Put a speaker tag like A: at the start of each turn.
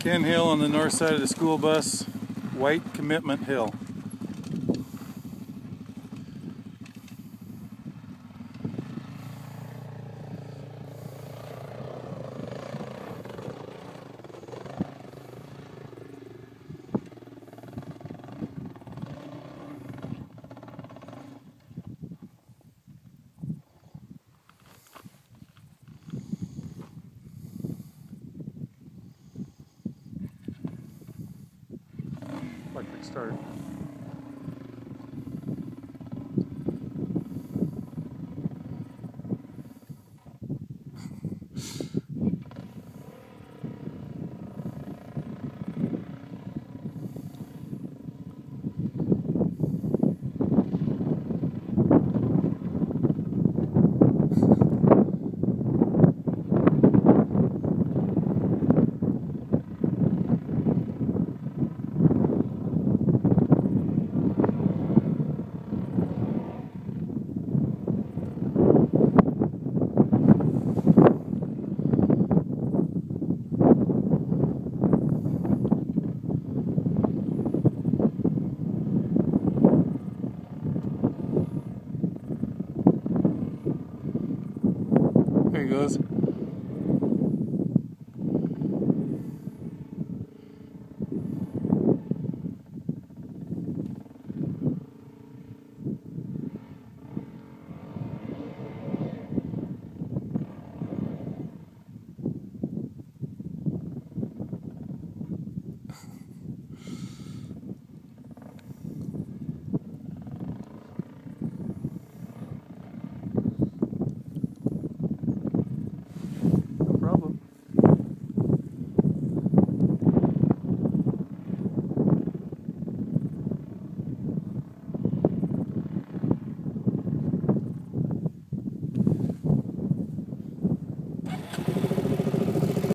A: Ken Hill on the north side of the school bus, White Commitment Hill. Electric start. he goes.